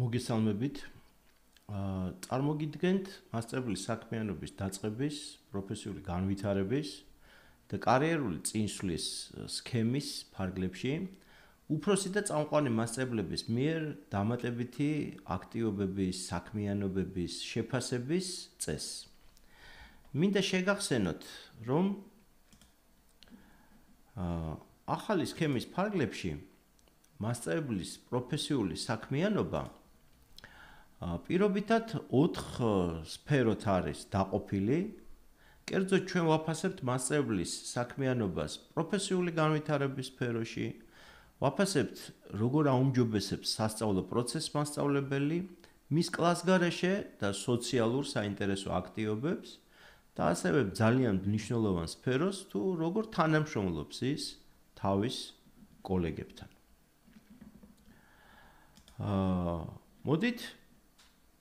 მოგესალმებით. აა წარმოგიდგენთ მასწავლებლის საქმიანობის დაწყების, პროფესიული განვითარების და კარიერული წინსვლის სქემის ფარგლებში უფროსი და წამყვანი მასწავლებლების მიერ დამატებითი აქტივობების, საქმიანობების შეფასების წესს. მინდა შეგახსენოთ, რომ აა ახალი სქემის ფარგლებში მასწავლებლის პროფესიული საქმიანობა პირობითად 4 სფეროთ არის დაყოფილი. კერძოდ ჩვენ ვაფასებთ მასწავლებლის საქმიანობას პროფესიული განვითარების სფეროში. ვაფასებთ როგორ აუმჯობესებს სასწავლო პროცესს მასწავლებელი მის კლასგარეშე და სოციალურ საინტერესო აქტივობებს და ასევე ძალიან მნიშვნელოვან სფეროს თუ როგორ თანამშრომლობს ის თავის კოლეგებთან. აა მოდით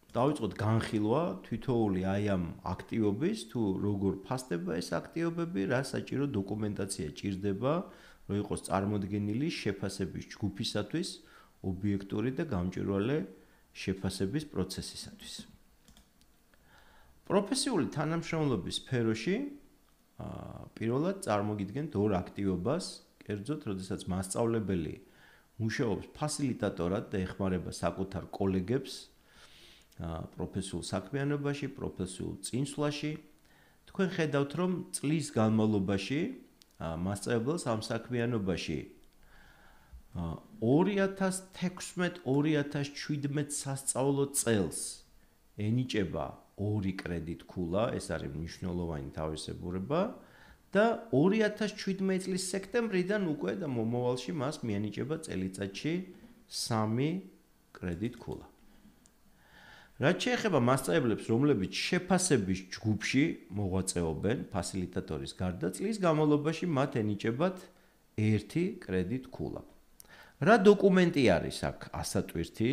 დავიწყოთ განხილვა თვითოული აი ამ აქტივობის თუ როგორ ფასდება ეს აქტივობები, რა საჭირო დოკუმენტაცია ჭირდება, რომ იყოს წარმოქმნილი შეფასების ჯგუფისათვის ობიექტური და გამჭვირვალე შეფასების პროცესისათვის. პროფესიული თანამშრომლობის სფეროში აა პირველად წარმოგიდგენთ ორ აქტივობას, კერძოდ, როდესაც მასწავლებელი მუშაობს ფასილიტატორად და ეხმარება საკუთარ კოლეგებს პროფესიულ საქმიანობაში, პროფესიულ წინსვლაში. თქვენ ხედავთ, რომ წლის განმავლობაში მასწავლებელს ამ საქმიანობაში 2016-2017 სასწავლო წელს ენიჭება 2 კრედიტ ქულა, ეს არის მნიშვნელოვანი თავისებურება და 2017 წლის სექტემბრიდან უკვე და მომავალში მას მიენიჭება წელიწადში 3 კრედიტ ქულა. რაც შეეხება მასწავლებლებს, რომლებიც შეფასების ჯგუფში მოღვაწეობენ ფასილიტატორის გარდა, წლის განმავლობაში მათ ენიჭებათ ერთი კრედიტ ქულა. რა დოკუმენტი არის აქ ასატვირთი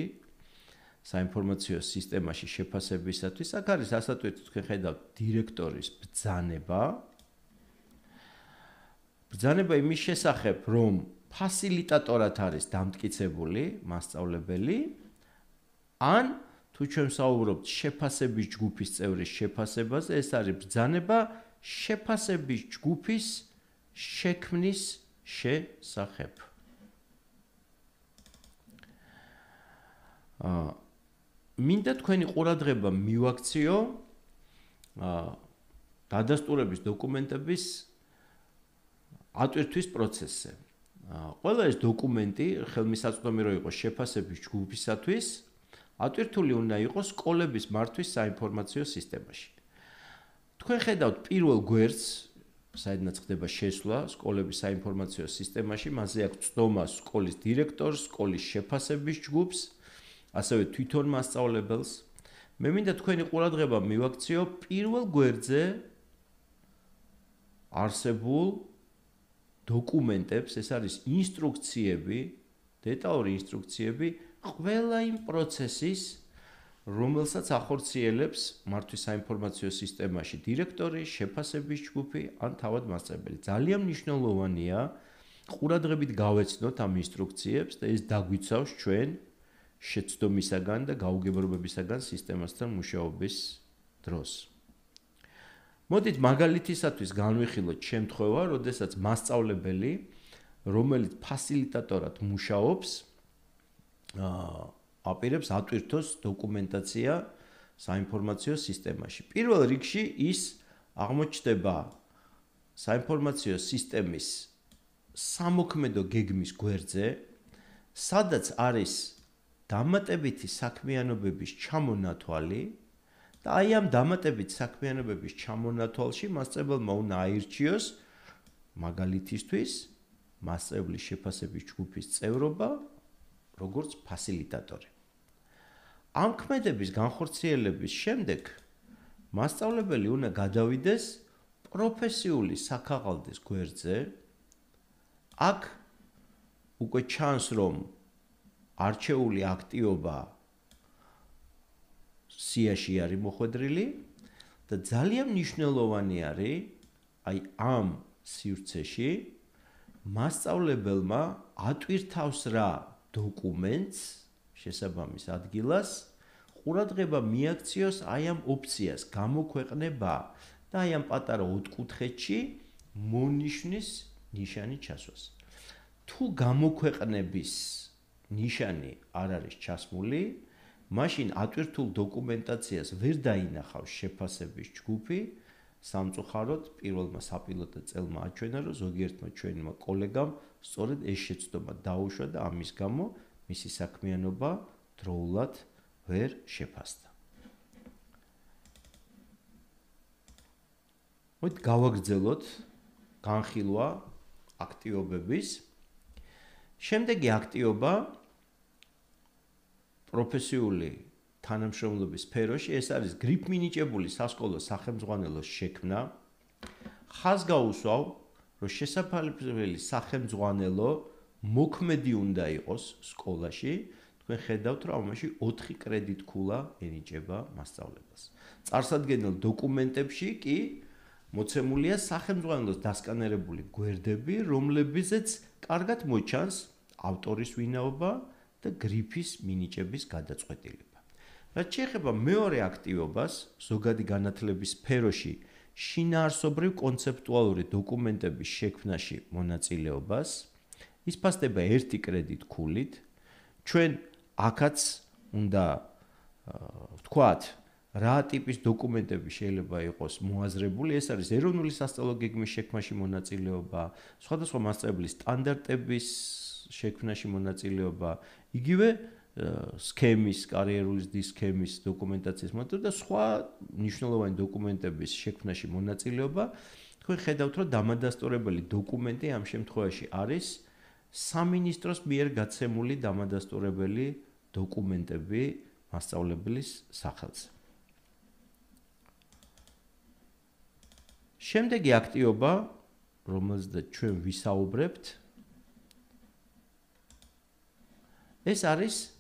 საინფორმაციო სისტემაში შეფასებისათვის? აქ არის ასატვირთი, თქვენ ხედავთ დირექტორის ბრძანება. ბრძანება იმის შესახებ, რომ ფასილიტატორად არის დამტკიცებული მასწავლებელი ან თუ ჩვენ საუბრობთ შეფასების ჯგუფის წევრის შეფასებაზე, ეს არის ბრძანება შეფასების ჯგუფის შექმნის შესახებ. აა მინდა თქვენი ყურადღება მივაქციო აა დადასტურების დოკუმენტების ატვირთვის პროცესზე. ყველა ეს დოკუმენტი ხელმისაწვდომი რო იყოს შეფასების ჯგუფისათვის, ატვირთული უნდა იყოს სკოლების მართვის საინფორმაციო სისტემაში. თქვენ ხედავთ პირველ გვერდს, საიდანაც ხდება შესვლა სკოლების საინფორმაციო სისტემაში, მასზე აქვს ცდომა სკოლის დირექტორს, სკოლის შეფასების ჯგუფს, ასევე თვითონ მასწავლებელს. მე მინდა თქვენი ყურადღება მივაქციო პირველ გვერდზე არსებულ დოკუმენტებს, ეს არის ინსტრუქციები, დეტალური ინსტრუქციები ყველა იმ პროცესის რომელსაც ახორციელებს მართვის საინფორმაციო სისტემაში დირექტორი, შეფასების ჯგუფი ან თავად მასწავლებელი. ძალიან მნიშვნელოვანია ყურადღებით გავეცნოთ ამ ინსტრუქციებს და ეს დაგვიცავს ჩვენ შეცდომისაგან და გაუგებრობებისაგან სისტემასთან მუშაობის დროს. მოდით მაგალითისათვის განვიხილოთ შემთხვევა, როდესაც მასწავლებელი, რომელიც ფასილიტატორად მუშაობს, აპირებს ატვირთოს დოკუმენტაცია საინფორმაციო სისტემაში. პირველ რიგში ის აღმოჩნდება საინფორმაციო სისტემის სამოქმედო გეგმის გვერდზე, სადაც არის დამატებითი საქმიანობების ჩამონათვალი და აი ამ დამატებით საქმიანობების ჩამონათვალში მასწავლებელმა უნდა აირჩიოს მაგალითისთვის მასწავლებლის შეფასების ჯგუფის წევრობა როგორც ფასილიტატორი. ამ ქმედების განხორციელების შემდეგ მასწავლებელი უნდა გადავიდეს პროფესიული საქაღალდის გვერდზე. აქ უკვე ჩანს, რომ არჩეული აქტივობა სიაში არის მოხვედრილი და ძალიან მნიშვნელოვანი არის აი ამ სივრცეში მასწავლებელმა ატვირთავს რა დოკუმენტს შესაბამის ადგილას ყურადღება მიაქციოს აი ამ ოფციას გამოქვეყნება და აი ამ პატარა ოთკუთხედში მონიშნის ნიშანი ჩასვას. თუ გამოქვეყნების ნიშანი არ არის ჩასმული, მაშინ ატვირთულ დოკუმენტაციას ვერ დაინახავს შეფასების ჯგუფი. სამწუხაროდ პირველმა საპილოტო წელმა აჩვენა, რომ ზოგიერთმა ჩვენმა კოლეგამ სწორედ ეს შეცდომა დაუშვა და ამის გამო მისი საქმიანობა დროულად ვერ შეფასდა. მოით გავაგრძელოთ განხილვა აქტიობების. შემდეგი აქტიობა პროფესიული თანამშრომლობის სფეროში ეს არის გრიპ მინიჭებული სასკოლო სახელმძღვანელოს შექმნა. ხაზ გაუსვავ, რომ შესაძლებელი სახელმძღვანელო მოქმედი უნდა იყოს სკოლაში. თქვენ ხედავთ, რომ ამაში 4 კრედიტ ქულა ენიჭება მასწავლებლას. წარსადგენელ დოკუმენტებში კი მოცემულია სახელმძღვანელოს დასკანერებული გვერდები, რომლებზეც კარგად მოჩანს ავტორის ვინაობა და გრიფის მინიჭების გადაწყვეტილება. რაც შეეხება მეორე აქტივობას, ზოგადი განათლების სფეროში შინაარსობრივ კონცეპტუალური დოკუმენტების შექმნაში მონაწილეობას, ის ფასდება ერთი კრედიტ ქულით. ჩვენ აქაც უნდა ვთქვათ, რა ტიპის დოკუმენტები შეიძლება იყოს მოაზრებული? ეს არის ეროვნული სასწავლო გეგმის შექმნაში მონაწილეობა, სხვადასხვა მასწავლებლის სტანდარტების შექმნაში მონაწილეობა, იგივე სქემის, კარიერული სქემის დოკუმენტაციის მონაწილეობა და სხვა მნიშვნელოვანი დოკუმენტების შექმნაში მონაწილეობა. თქვენ ხედავთ, რომ დამადასტურებელი დოკუმენტი ამ შემთხვევაში არის სამინისტროს მიერ გაცემული დამადასტურებელი დოკუმენტები მასწავლებლის სახელზე. შემდეგი აქტივობა, რომელზეც ჩვენ ვისაუბრებთ, ეს არის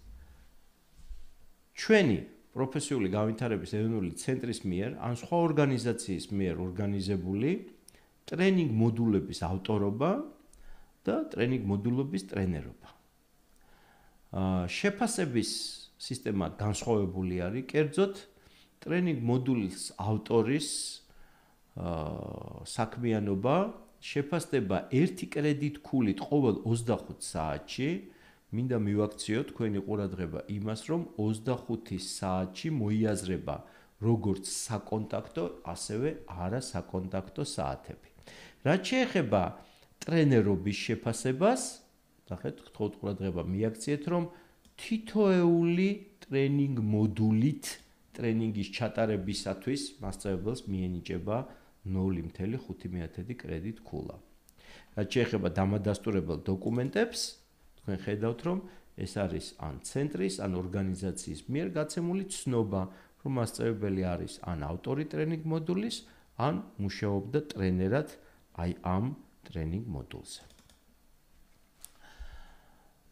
ჩვენი პროფესიული განვითარების ეროვნული ცენტრის მიერ ან სხვა ორგანიზაციის მიერ ორგანიზებული ტრენინგ მოდულების ავტორობა და ტრენინგ მოდულობის ტრენერობა. აა შეფასების სისტემა განსხვავებული არის, კერძოდ ტრენინგ მოდულის ავტორის აა საქმიანობა შეფასდება ერთი კრედიტ ქულით ყოველ 25 საათში. მინდა მივაქციო თქვენი ყურადღება იმას, რომ 25 საათში მოიაზრება როგორც საკონტაქტო, ასევე არასაკონტაქტო საათები. რაც შეეხება ტრენერობის შეფასებას, ნახეთ, გთხოვთ ყურადღება მიაქციეთ, რომ თითოეული ტრენინგ მოდულით ტრენინგის ჩატარებისათვის მასწავლებელს მიენიჭება 0.5 კრედიტ ქულა. რაც შეეხება დამადასტურებელ დოკუმენტებს, თქვენ ხედავთ, რომ ეს არის ან ცენტრის, ან ორგანიზაციის მიერ გაცემული ცნობა, რომ მასწავლებელი არის ან ავტორი ტრენინგ მოდულის, ან მუშაობდა ტრენერად აი ამ ტრენინგ მოდულზე.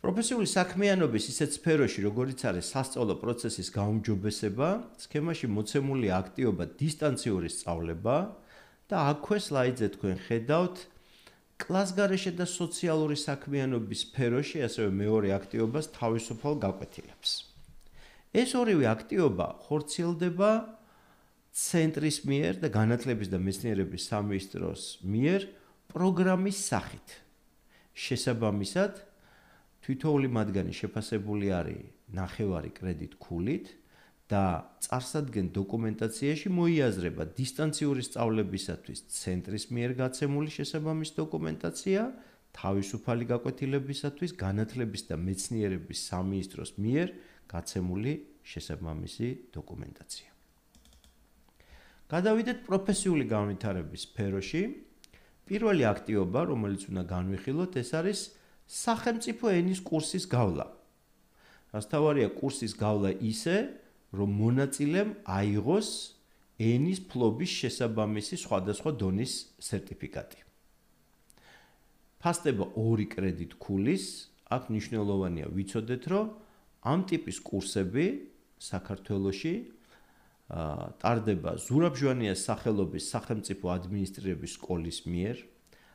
პროფესიული საქმიანობის ისეთ სფეროში, როგორიც არის სასწავლო პროცესის გაუმჯობესება, სქემაში მოცემული აქტივობა დისტანციური სწავლება და აქვე სლაიდზე თქვენ ხედავთ კლასგარეშე და სოციალური საქმიანობის სფეროში ასევე მეორე აქტივობას თავისუფალ გაკვეთილებს. ეს ორივე აქტივობა ხორციელდება ცენტრის მიერ და განათლების და მეცნიერების სამინისტროს მიერ პროგრამის სახით. შესაბამისად, თვითოული მათგანი შეფასებული არის ნახევარი კრედიტ ქულით და წარსადგენ დოკუმენტაციაში მოიაზრება დისტანციური სწავლებისათვის ცენტრის მიერ გაცემული შესაბამის დოკუმენტაცია, თავისუფალი გაკვეთილებისათვის განათლების და მეცნიერების სამინისტროს მიერ გაცემული შესაბამისი დოკუმენტაცია. გადავიდეთ პროფესიული განვითარების სფეროში. პირველი აქტივობა, რომელიც უნდა განვიხილოთ, ეს არის სახელმწიფო ენის კურსის გავლა. რასთავარია კურსის გავლა ისე, რომ მონაწილემ აიღოს ენის ფლობის შესაბამისი სხვადასხვა დონის სერტიფიკატი. ფასდება 2 კრედიტ ქულის, აქ მნიშვნელოვანია ვიცოდეთ, რომ ამ ტიპის კურსები საქართველოში ტარდება ზურაბ ჟვანიას სახელობის სახელმწიფო ადმინისტრირების სკოლის მიერ.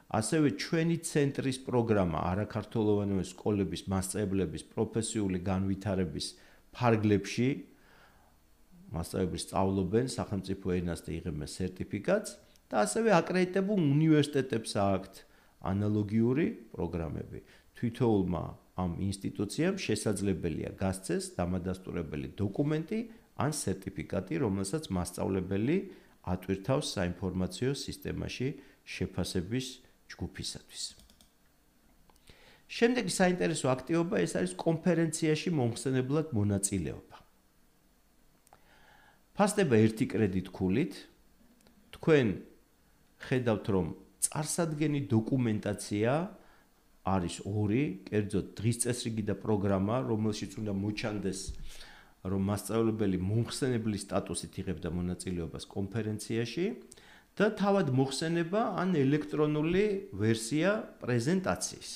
ასევე ჩვენი ცენტრის პროგრამა არაქართულოვანი სკოლების მასწავლებლების პროფესიული განვითარების ფარგლებში მასწავლებლებს სწავლობენ სახელმწიფო ენას და იღებენ სერტიფიკატს და ასევე აკრედიტებულ უნივერსიტეტებს აქვთ ანალოგიური პროგრამები. თვითოულმა ამ ინსტიტუციამ შესაძლებელია გასცეს დამადასტურებელი დოკუმენტი ან სერტიფიკატი, რომელსაც მასწავლებელი ატვირთავს საინფორმაციო სისტემაში შეფასების ჯგუფისათვის. შემდეგი საინტერესო აქტივობა ეს არის კონფერენციაში მომხსენებლად მონაწილეობა. ფასდება ერთი კრედიტ ქულით. თქვენ ხედავთ რომ წარსადგენი დოკუმენტაცია არის ორი, კერძოდ დღის წესრიგი და პროგრამა, რომელშიც უნდა მოჩანდეს რომ მასწავლებელი მომხსენებლის სტატუსით იღებდა მონაწილეობას კონფერენციაში და თავად მოხსენება ან ელექტრონული ვერსია პრეზენტაციის.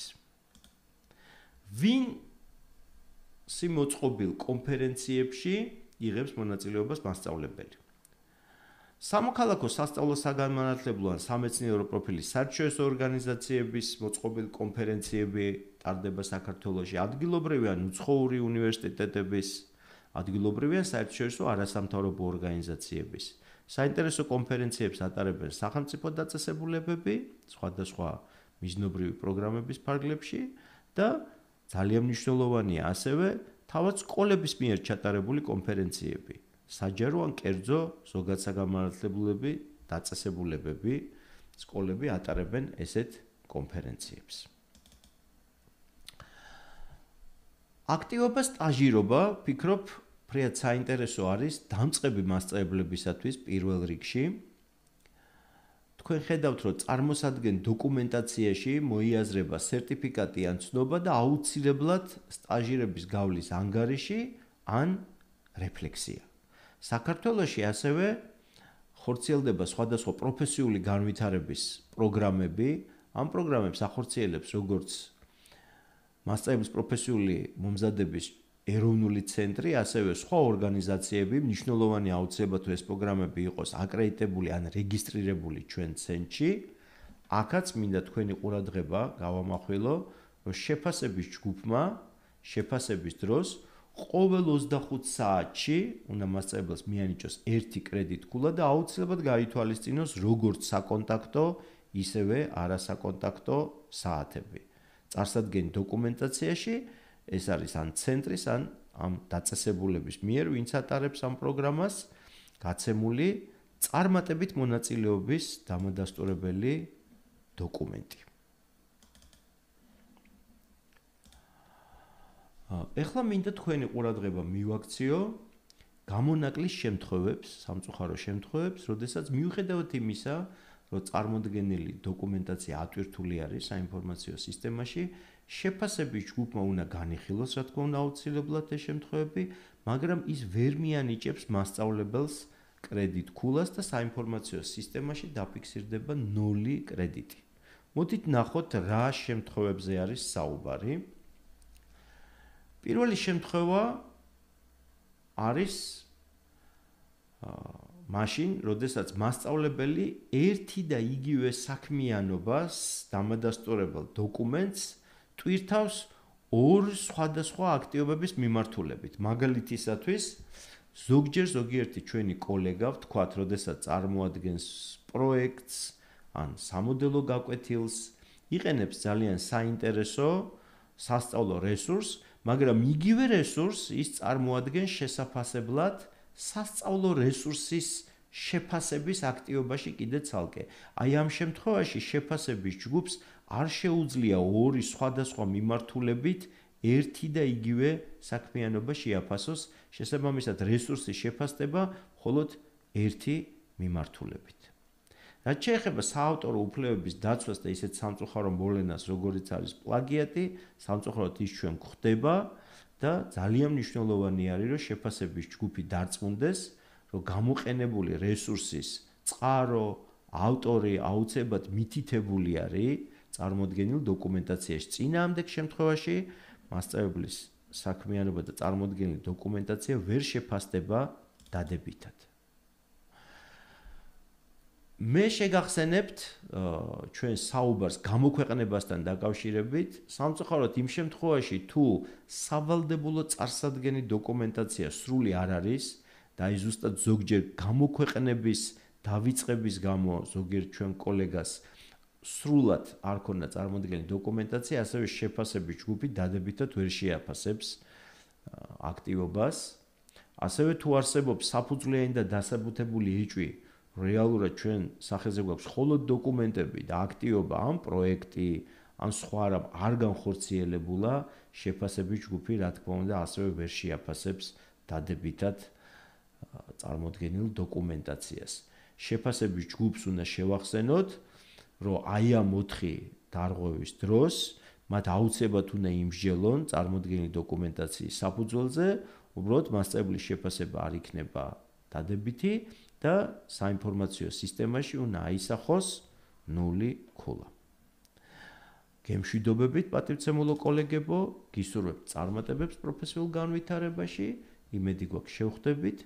ვინ სიმოწყობილ კონფერენციებში იღებს მონაწილეობას მასწავლებელი? სამოქალაქო სასწავლო საგანმანათლებლო ან სამეცნიერო პროფილის საერთაშორისო ორგანიზაციების მოწყობილ კონფერენციები ტარდება საქართველოში ადგილობრივი ან უცხოური უნივერსიტეტების ადგილობრივი ან საერთაშორისო არასამთავრობო ორგანიზაციების. საინტერესო კონფერენციებს ატარებენ სახელმწიფო დაწესებულებები, სხვადასხვა მიზნობრივი პროგრამების ფარგლებში და ძალიან მნიშვნელოვანია ასევე თავად სკოლების მიერ ჩატარებული კონფერენციები. საჯარო ან კერძო ზოგადსაგანმანათლებლები დაწესებულებები სკოლები ატარებენ ესეთ კონფერენციებს. აქტივობა სტაჟირობა, ფიქრობ, ფრიად საინტერესო არის დამწყები მასწავლებლებისათვის პირველ რიგში. თქვენ ხედავთ, რომ წარმოსადგენ დოკუმენტაციაში მოიაზრება სერტიფიკატი ან ცნობა და აუცილებლად სტაჟირების გავლის ანგარიში ან რეფლექსია. საქართველოში ასევე ხორციელდება სხვადასხვა პროფესიული განვითარების პროგრამები. ამ პროგრამებს ახორციელებს როგორც მასწავლებლის პროფესიული მომზადების ეროვნული ცენტრი, ასევე სხვა ორგანიზაციები, მნიშვნელოვანი აუცილებლად თუ ეს პროგრამები იყოს აკრედიტებული ან რეგისტრირებული ჩვენ ცენტრში, აქაც მინდა თქვენი ყურადღება გავამახვილო, რომ შეფასების ჯგუფმა შეფასების დროს ყოველ 25 საათში უნდა მასწავლებელს მიანიჭოს ერთი კრედიტ ქულა და აუცილებლად გაითვალისწინოს როგორც საკონტაქტო, ისევე არასაკონტაქტო საათები. წარსადგენ დოკუმენტაციაში ეს არის ან ცენტრის ან ამ დაწესებულების მიერ ვინც ატარებს ამ პროგრამას გაცემული წარმატებით მონაწილეობის დამადასტურებელი დოკუმენტი. ეხლა მინდა თქვენი ყურადღება მივაქციო გამონაკლის შემთხვევებს, სამწუხარო შემთხვევებს, როდესაც მიუხედავად იმისა, რომ წარმოდგენილი დოკუმენტაცია ატვირთული არის საინფორმაციო სისტემაში, შეფასების ჯგუფმა უნდა განიხილოს, რა თქმა უნდა, აუცილებლად ეს შემთხვევები, მაგრამ ის ვერ მიანიჭებს მასწავლებელს კრედიტ ქულას და საინფორმაციო სისტემაში დაფიქსირდება 0 კრედიტი. მოდით ნახოთ რა შემთხვევებზე არის საუბარი. პირველი შემთხვევა არის აა მაშინ, როდესაც მასწავლებელი ერთი და იგივე საქმიანობას დამადასტურებელ დოკუმენტს ტვირთავს ორ სხვადასხვა აქტივობების მიმართულებით. მაგალითისათვის, ზოგჯერ ზოგიერთი ჩვენი კოლეგა ვთქვათ, როდესაც წარმოადგენს პროექტს ან სამოდელო გაკვეთილს, იყენებს ძალიან საინტერესო სასწავლო რესურსს, მაგრამ იგივე რესურსს ის წარმოადგენს შესაძლებელად სასწავლო რესურსის შეფასების აქტივობაში კიდე ცალკე. აი ამ შემთხვევაში შეფასების ჯგუფს არ შეუძლია ორი სხვადასხვა მიმართულებით ერთი და იგივე საქმიანობა შეაფასოს, შესაბამისად რესურსის შეფასდება მხოლოდ ერთი მიმართულებით. რაც შეეხება საავტორო უფლებების დაცვას და ისეთ სამწუხარო მოვლენას, როგორიც არის პლაგიატი, სამწუხაროდ ის ჩვენ გვხდება და ძალიან მნიშვნელოვანი არის, რომ შეფასების ჯგუფი დარწმუნდეს, რომ გამოყენებული რესურსის წყარო, ავტორი აუცილებლად მითითებული არის წარმოდგენილ დოკუმენტაციაში. წინააღმდეგ შემთხვევაში მასწავლებლის საქმიანობა და წარმოდგენილი დოკუმენტაცია ვერ შეფასდება დადებითად. მე შეგახსენებთ ჩვენ საუბარს გამოქვეყნებასთან დაკავშირებით, სამწუხაროდ იმ შემთხვევაში თუ სავალდებულო წარსადგენი დოკუმენტაცია სრული არ არის და აი ზუსტად ზოგჯერ გამოქვეყნების დავიწყების გამო ზოგიერთ ჩვენ კოლეგას სრულად არ ქონდა წარმოდგენილი დოკუმენტაცია, ასევე შეფასების ჯგუფი დადებითად ვერ შეაფასებს აქტივობას. ასევე თუ არსებობს საფუძვლიანი და დასაბუთებული ეჭვი რეალურად ჩვენ სახეზე გვაქვს მხოლოდ დოკუმენტები და აქტივობა ამ პროექტი ან სხვა რა არ განხორციელებულა შეფასების ჯგუფი რა თქმა უნდა ასევე ვერ შეაფასებს დადებითად წარმოქმნილ დოკუმენტაციას. შეფასების ჯგუფს უნდა შევახსენოთ რომ აი ამ 4 დარღვევის დროს მათ აუცილებლად უნდა იმსჯელონ წარმოქმნილი დოკუმენტაციის საფუძველზე უბრალოდ მასწავლებლის შეფასება არ იქნება დადებითი და საინფორმაციო სისტემაში უნდა აისახოს ნული ქულა. გემშვიდობებით პატივცემულო კოლეგებო, გისურვებთ წარმატებებს პროფესიულ განვითარებაში. იმედი გვაქვს შევხვდებით